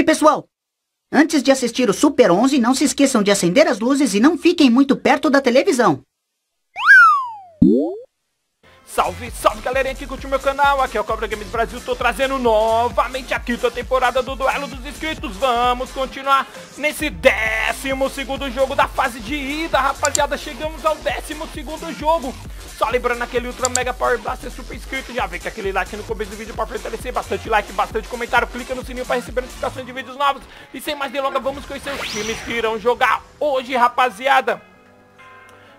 Oi, pessoal! Antes de assistir o Super 11, não se esqueçam de acender as luzes e não fiquem muito perto da televisão. Salve, salve galerinha que curte o meu canal, aqui é o Cobra Games Brasil, tô trazendo novamente a quinta temporada do Duelo dos Inscritos. Vamos continuar nesse décimo segundo jogo da fase de ida, rapaziada, chegamos ao décimo segundo jogo. Só lembrando aquele Ultra Mega Power Blaster super inscrito, já vem com aquele like no começo do vídeo pra fortalecer, bastante like, bastante comentário, clica no sininho pra receber notificações de vídeos novos. E sem mais delongas, vamos conhecer os times que irão jogar hoje, rapaziada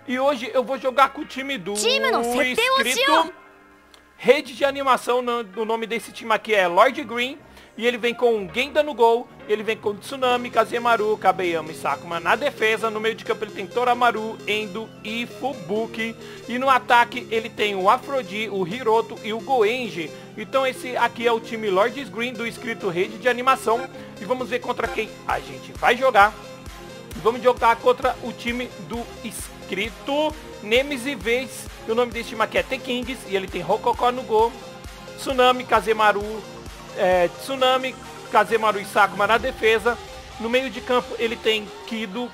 e hoje eu vou jogar com o time do inscrito Rede de animação, o nome desse time aqui é Lord Green. E ele vem com Genda no gol, ele vem com Tsunami, Kazemaru, Kabeyama e Sakuma na defesa. No meio de campo ele tem Toramaru, Endo e Fubuki. E no ataque ele tem o Afrodi, o Hiroto e o Goenji. Então esse aqui é o time Lord Green do inscrito Rede de Animação. E vamos ver contra quem a gente vai jogar. Vamos jogar contra o time do inscrito Nemesis Vez. O nome desse time aqui é T-Kings e ele tem Rokoko no gol. Tsunami, Kazemaru, é, Tsunami, Kazemaru e Sakuma na defesa. No meio de campo ele tem Kido,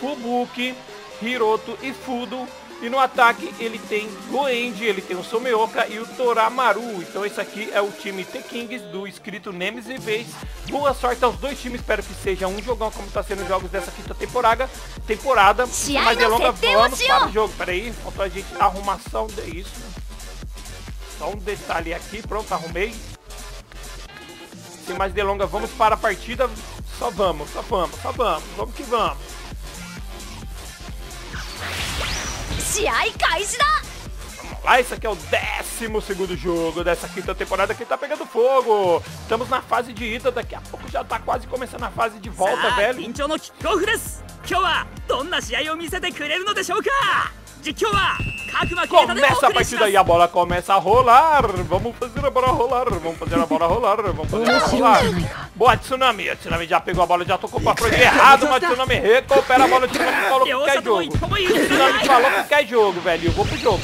Fubuki, Hiroto e Fudo. E no ataque ele tem Goenji, ele tem o Someoka e o Toramaru. Então esse aqui é o time T-Kings do inscrito Nemesis Vez. Boa sorte aos dois times, espero que seja um jogão como está sendo os jogos dessa quinta temporada. Temporada, mais delongas, vamos para o jogo. Pera aí, faltou a gente arrumação, de isso. Né? Só um detalhe aqui, pronto, arrumei. Sem mais delongas, vamos para a partida. Só vamos, só vamos, só vamos, vamos que vamos. 試合開始だ lá, esse aqui é o 12 jogo dessa quinta temporada que tá pegando fogo. Estamos na fase de ida, daqui a pouco já tá quase começando a fase de volta, velho. 緊張のキックオフです今日はどんな試合を見せてくれるのでしょうか実況は Começa a partida aí, a bola começa a rolar. Vamos fazer a bola rolar. Vamos fazer a bola rolar. Vamos fazer a bola rolar. Boa, Tsunami. A Tsunami já pegou a bola, já tocou pra frente errado, mas Tsunami recupera a bola. Tsunami falou que quer jogo. Tsunami falou que quer jogo, velho. Eu vou pro jogo.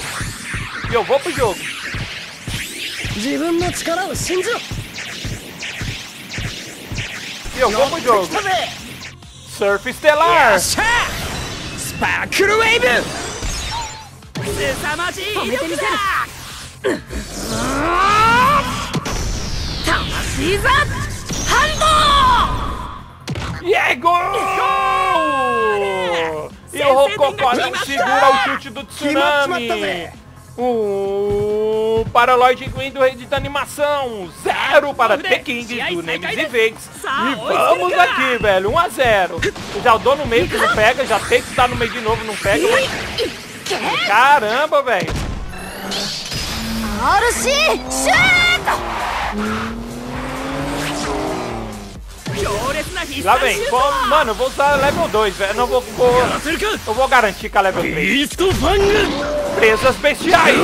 E eu vou pro jogo. E eu vou pro jogo. Surf Estelar. Sparkle Wave! 凄まじい威力だ魂座反 E é gol! E o Rococó não segura o chute do Tsunami. Um para Lloyd Green do Rede de Animação. Zero para The King do Nemesis Vegas. E vamos aqui, velho. 1 a 0. Já o no meio que não pega. Já tem que estar no meio de novo, não pega. Mas... Caramba, velho! Lá vem, vou, mano, eu vou usar level 2, velho. Não vou, vou. Eu vou garantir que a level 3. Presas bestiais!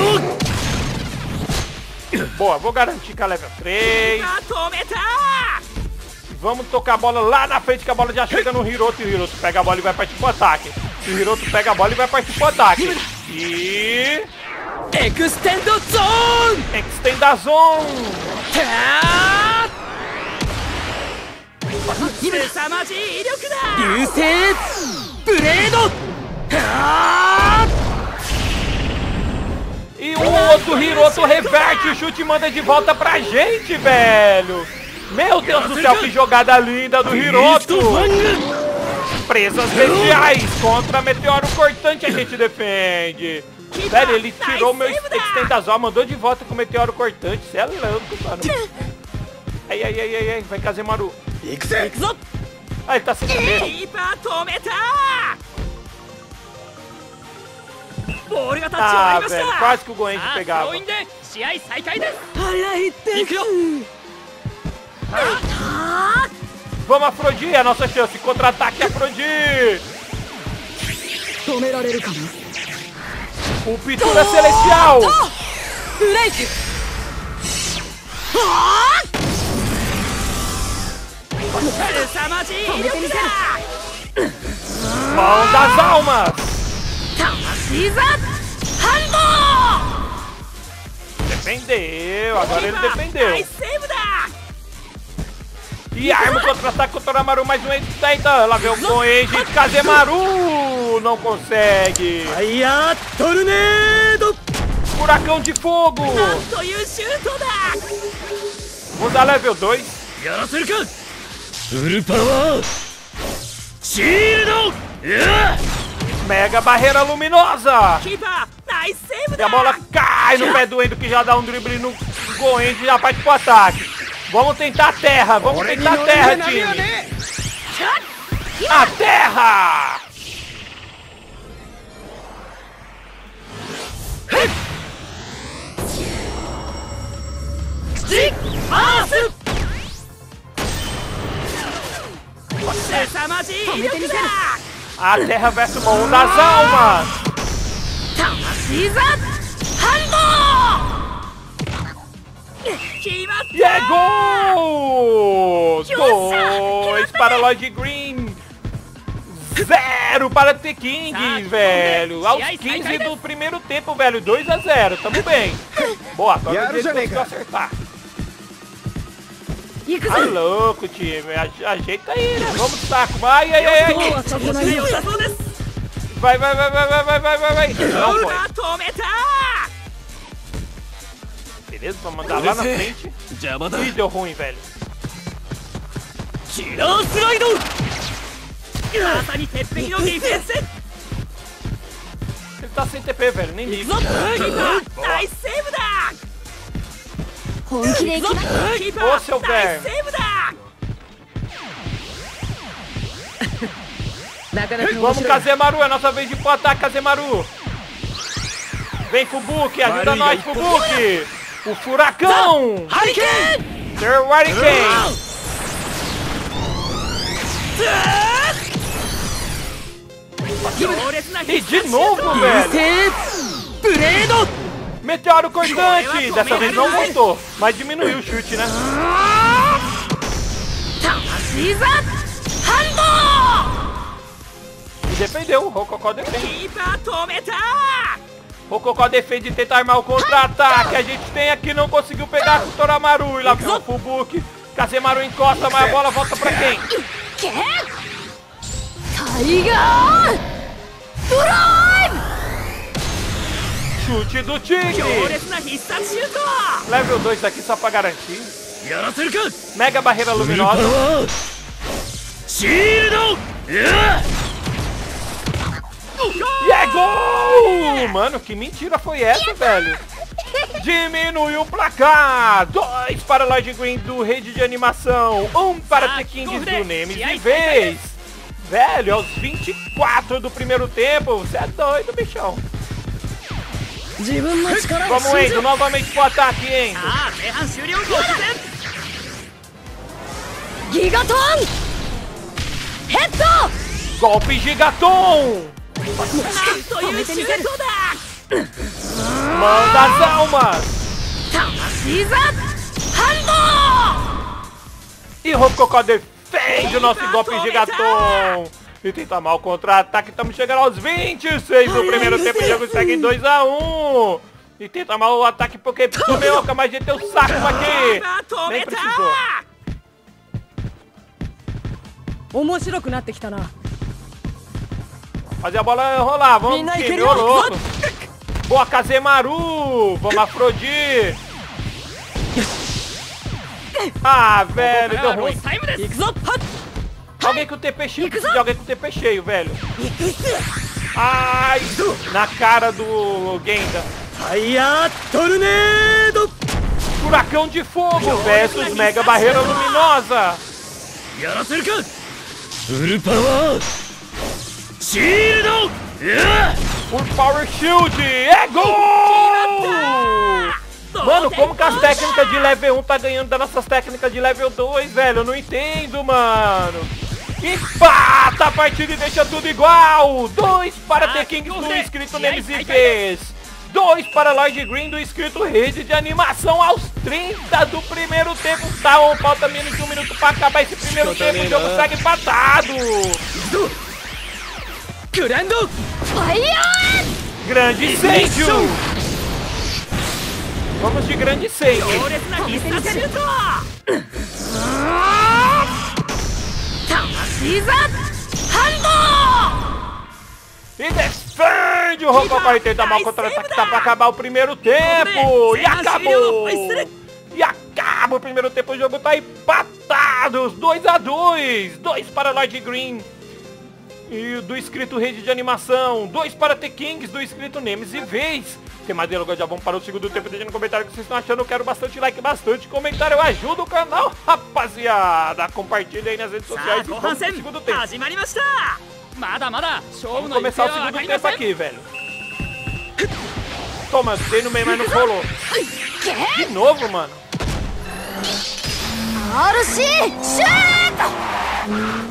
Boa, vou garantir que a level 3. Vamos tocar a bola lá na frente, que a bola já chega no Hiroto. E o Hiroto pega a bola e vai partir pro ataque. O Hiroto pega a bola e vai partir pro ataque. E... Extend Zone! Extend a Zone! E o outro Hiroto reverte o chute e manda de volta pra gente, velho! Meu Deus do céu, que jogada linda do Hiroto! presas bestiais contra meteoro cortante a gente defende. Sério, ele tirou meu extendazol, mandou de volta com o meteoro cortante. Você é louco, mano. Ai, ai, ai, ai, ai, vai Kazemaru. Ah, ele tá sem cabeça. Ah, velho, quase que o Goenji pegava. Vamos, Afrodi, é a nossa chance. Contra-ataque, Afrodi. O Pintura Celestial. Mão das almas. Defendeu, agora ele defendeu. E arma o contra-ataque contra o Namaru mais um Eita, lá vem o Koenji Kazemaru. Não consegue. Aí a tornado Furacão de fogo. Vamos dar level 2 Mega barreira luminosa. E a bola cai no pé do Endo que já dá um drible no Goenji e já parte pro ataque. Vamos tentar a terra, vamos tentar a terra, time. A terra! A terra versus o mundo das almas! Tá E é gol! Gols para Lloyd Green! Zero para The King, velho! Aos 15 do primeiro tempo, velho! 2 a 0, tamo bem! Boa, agora é o jeito que acertar! Tá louco, time! Ajeita aí, né? Vamos, saco! Vai, ai, ai, ai! Vai, vai, vai, vai, vai, vai, vai, vai! Não foi! beleza? Pra mandar lá na frente. Ih, deu ruim, velho. Ele tá sem TP, velho, nem liga. Ô, seu velho. Vamos, Kazemaru, é nossa vez de pro ataque, Kazemaru! Vem, Fubuki, ajuda Barriga, nós, Fubuki! O furacão! Hurricane! Sir Hurricane! E de novo, velho! Meteoro cortante! Dessa vez não voltou, mas diminuiu o chute, né? E defendeu, o Rococó defende. O Cocó defende e tenta armar o contra-ataque. A gente tem aqui, não conseguiu pegar com o Toramaru. E lá vem o Fubuki. Kazemaru encosta, mas a bola volta pra quem? Tiger! Chute do Tigre! Level 2 aqui só pra garantir. Mega barreira luminosa. Shield! E é gol! Mano, que mentira foi essa, velho? Diminuiu o placar! Dois para Lloyd Green do Rede de Animação, um para The Kings do Nemes de vez! Velho, aos 24 do primeiro tempo, você é doido, bichão! Vamos, Endo, novamente pro ataque, Endo! Gigaton! Golpe Gigaton! なんというシュートだ Manda as almas. 魂座反 E Rococó defende o nosso golpe Gigaton. E tenta mal o contra-ataque. Estamos chegando aos 26 do primeiro tempo. O jogo segue 2x1. E tenta mal o ataque porque Tomeuca, mas a gente tem o saco 動 aqui. が止 Nem めた precisou. 面白くなってきたな Fazer a bola rolar, vamos que melhorou louco. Boa, Kazemaru! Vamos afrodir! Ah, velho, deu ruim. Alguém com o TP cheio, alguém com o TP cheio, velho. Ai, na cara do Genda. Furacão de fogo versus mega barreira luminosa. Yara Power! Shield! Por Power Shield! É gol! Mano, como que as técnicas de level 1 tá ganhando das nossas técnicas de level 2, velho? Eu não entendo, mano. Empata a partida e deixa tudo igual. Dois para The King do inscrito Nemes e fez. Dois para Lloyd Green do inscrito Rede de animação aos 30 do primeiro tempo. Tá, falta menos de um minuto para acabar esse primeiro tempo. O jogo segue empatado. Curando! Fire! Grande incêndio! Vamos de grande incêndio! E defende o Rococorre da tá mal contra o ataque tá pra acabar o primeiro tempo! E acabou! E acaba o primeiro tempo, o jogo tá empatado! 2x2! 2 para Light Green! E do escrito rede de animação. 2 para The Kings, do escrito Nemes e Vez. Tem mais diálogo, já vamos para o segundo tempo. Deixa no comentário o que vocês estão achando. Eu quero bastante like, bastante comentário. Ajuda o canal, rapaziada. Compartilha aí nas redes さ sociais. あ E 後 vamos 半 pro 戦 segundo tempo. 始まりましたまだまだ勝負 Vamos の行 começar 方 o は segundo 分かりま tempo せん aqui, velho. Toma, dei no meio, mas não rolou. De novo, mano. RC シュート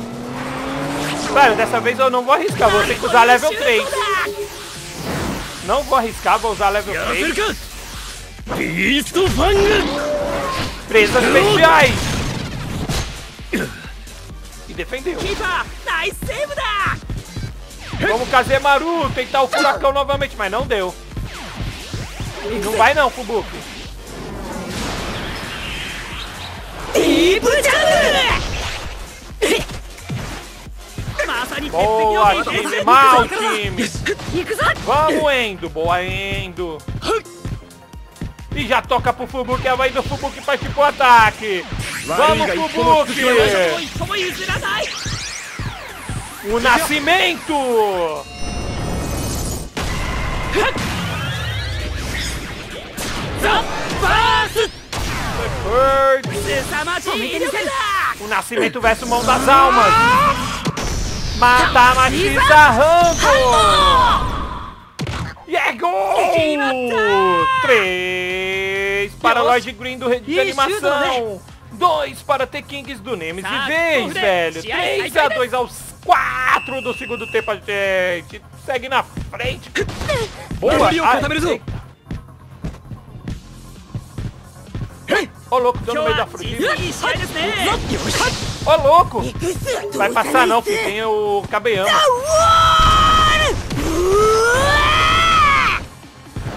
Velho, dessa vez eu não vou arriscar, vou ter que usar level 3. Não vou arriscar, vou usar level 3. Presas especiais! E defendeu. Vamos Kazemaru, tentar o furacão novamente, mas não deu. E não vai não, Fubuki. Deep Boa, time! Mal, time! Vamos, Endo! Boa, Endo! E já toca pro Fubuki, a vai do Fubuki participou ataque! Vamos, Fubuki! O Nascimento! O Nascimento versus Mão das Almas! Mata a machista Rambo! E é gol! 3 para Lloyd Green do Rede de animação. 2 para The Kings do Nemesis Vez, velho. 3 a 2 aos 4 do segundo tempo. A gente segue na frente. Boa! Ah, Ô, oh, louco, deu no meio da frutinha. frente. 実にいい試合ですね Ô louco! Vai passar não, filho. Tem o Cabeyama.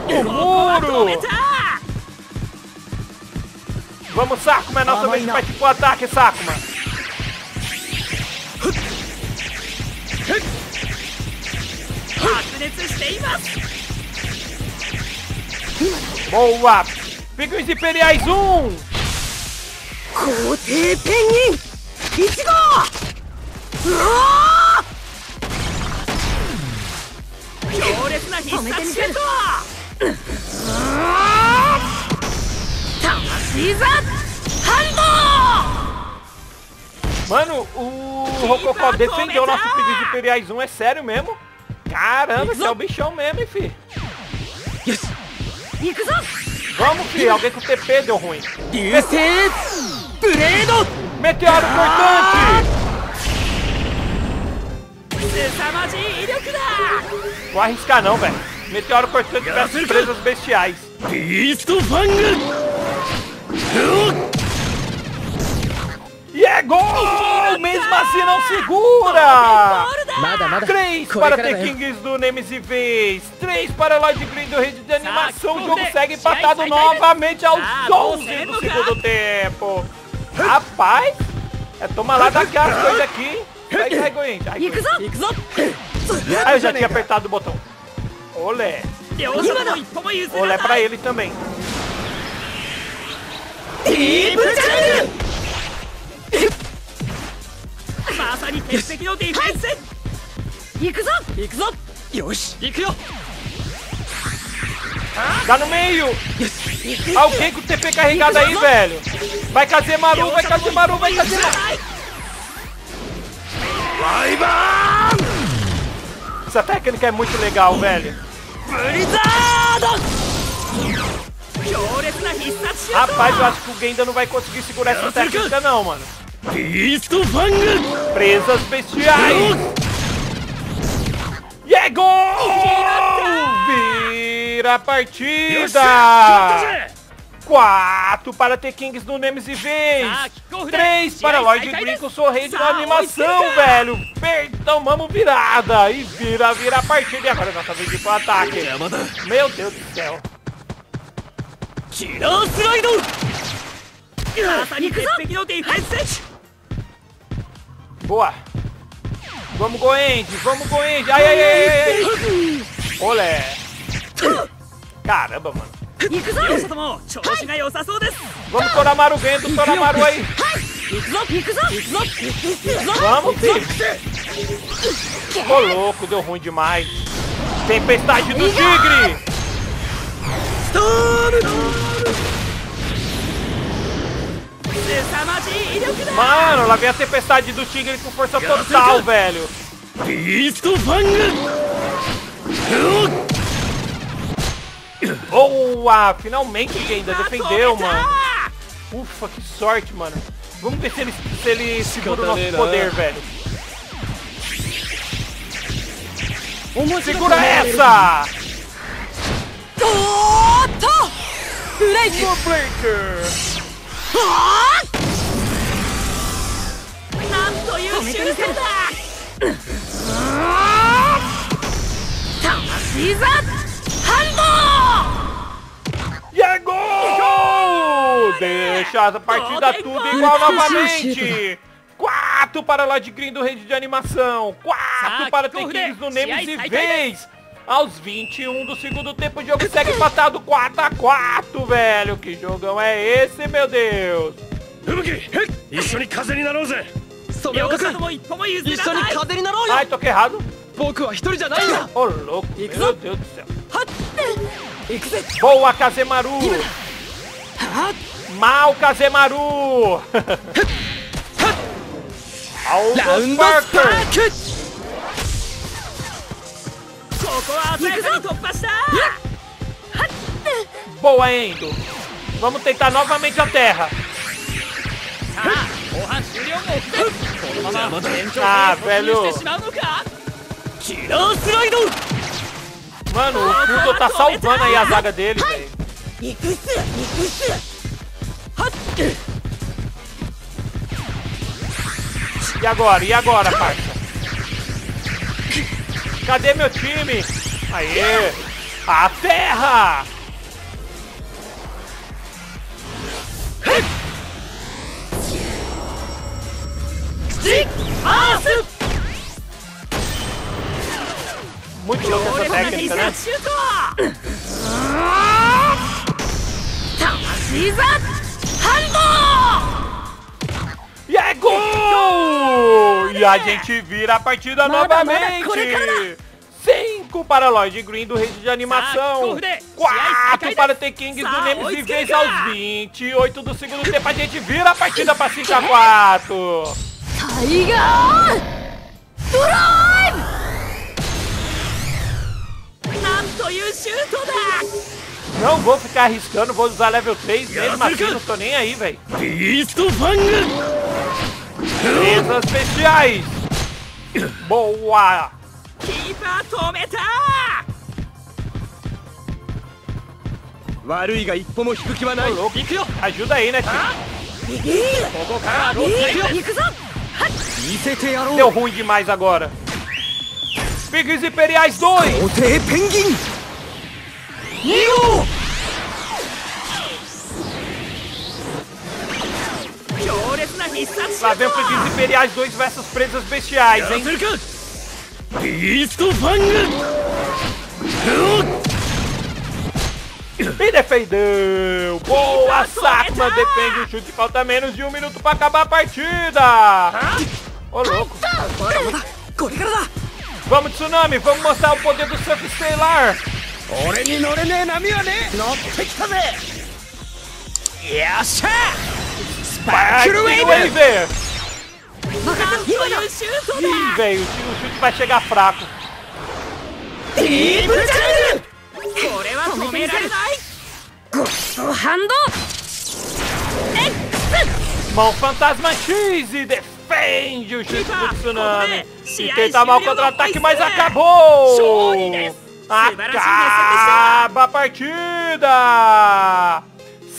O muro! 止めた Vamos, Sakuma, é nossa vez de partir pro ataque, Sakuma. Hot 熱しています Boa! Pinguins Imperiais 1! 皇帝ペンギン 1号うわ強烈な必殺シュート魂座反 Mano, o Rococó defendeu o nosso Pinguins Imperiais 1, é sério mesmo? Caramba, esse é o bichão mesmo, hein, fi? 動行くぞ Vamos, fi, alguém com TP deu ruim. 流星ブレード Meteoro cortante! Vou arriscar não, velho. Meteoro cortante as presas bestiais. E é gol! Mesmo assim não segura! Nada, nada. Três para The Kings do Nemesis vez, Três para Lloyd Green do Rede de Animação. O jogo segue empatado novamente aos 11 do segundo tempo. Rapaz! É toma lá da cara coisas aqui. Vai, Aí, ah, Aí eu já tinha apertado o botão. Olé. Olé pra ele também. Mas Dá no meio! Alguém com o TP carregado aí, velho! Vai Kazemaru, vai Kazemaru, vai Kazemaru! Vai, vai! Essa técnica é muito legal, velho! Rapaz, eu acho que o Genda não vai conseguir segurar essa técnica não, mano. Presas bestiais! E é gol! Vira a partida! 4 para The Kings no Nemesis Vez. 3 para Lloyd Green com sorriso na animação, velho. Perdão, mamo virada. E vira, vira a partida. E agora é nossa vez de pro ataque. Meu Deus do céu. Boa. Vamos, Goend. Vamos, Goend. Ai, ai, ai, ai. Olé. Caramba, mano. Vamos, Toramaru, vendo do Toramaru aí. Vamos, filho. Ô, louco, deu ruim demais. Tempestade do Tigre. Mano, lá vem a tempestade do tigre com força total, velho. isso vanga Boa! Finalmente ainda defendeu, mano. Ufa, que sorte, mano. Vamos ver se ele, se ele segura o nosso poder, velho. Segura essa! おーっとブレイク No Breaker! なんというシュートだ魂座反 deixa a partida da tudo igual novamente. Quatro para lá de Green do rede de animação. Quatro para Tenkings do Nemesis vez. Aos 21 do segundo tempo, o jogo segue empatado 4 a 4. velho. Que jogão é esse, meu Deus? Ai, toquei errado. Ô, oh, louco, meu Deus do céu. Boa, Kazemaru. Mal Kazemaru! Aldous Boa, Endo! Vamos tentar novamente a terra! Ah, ah velho! Mano, o Kudo tá salvando aí a zaga dele, velho. E agora? E agora, parça? Cadê meu time? Aê! A terra! Muito louca essa técnica, né? E é gol! E a gente vira a partida novamente! 5 para Lloyd Green do Rede de Animação. 4 para The King do Nemesis e vez aos 28 do segundo tempo. A gente vira a partida para 5 a 4. Tiger! Drive! なんというシュートだ não vou ficar arriscando, vou usar level 3 mesmo assim, não tô nem aí, velho. Beleza bestiais! Boa! Ajuda aí, né, tio? Deu ruim demais agora. Pigs Imperiais 2! Lá vem o Pedidos Imperiais 2 versus Presas Bestiais, hein? E defendeu! Boa, Sakuma! Defende o chute, falta menos de um minuto pra acabar a partida! Ô, oh, louco! Vamos, Tsunami! Vamos mostrar o poder do Surf Estelar! 俺に乗れねえ波はね乗ってきたぜよっしゃ Vai, Wave! Wave! なんというシュートだ Ih, velho, o chute vai chegar fraco. ディープジャングルこれは止められないゴッドハンド Mão Fantasma X e defende o chute do Tsunami. E tenta mal contra-ataque, mas acabou! Acaba a partida!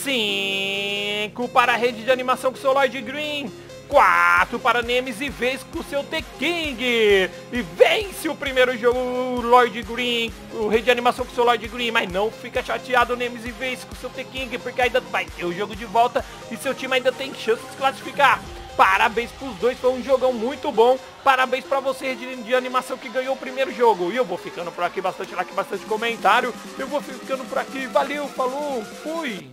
5 para a rede de animação com seu Lloyd Green. 4 para Nemes e vez com seu The King. E vence o primeiro jogo o Lloyd Green, o rede de animação com seu Lloyd Green. Mas não fica chateado Nemes e vez com seu The King, porque ainda vai ter o jogo de volta e seu time ainda tem chance de se classificar. Parabéns pros dois, foi um jogão muito bom. Parabéns pra você de, de animação que ganhou o primeiro jogo. E eu vou ficando por aqui, bastante like, bastante comentário. Eu vou ficando por aqui, valeu, falou, fui!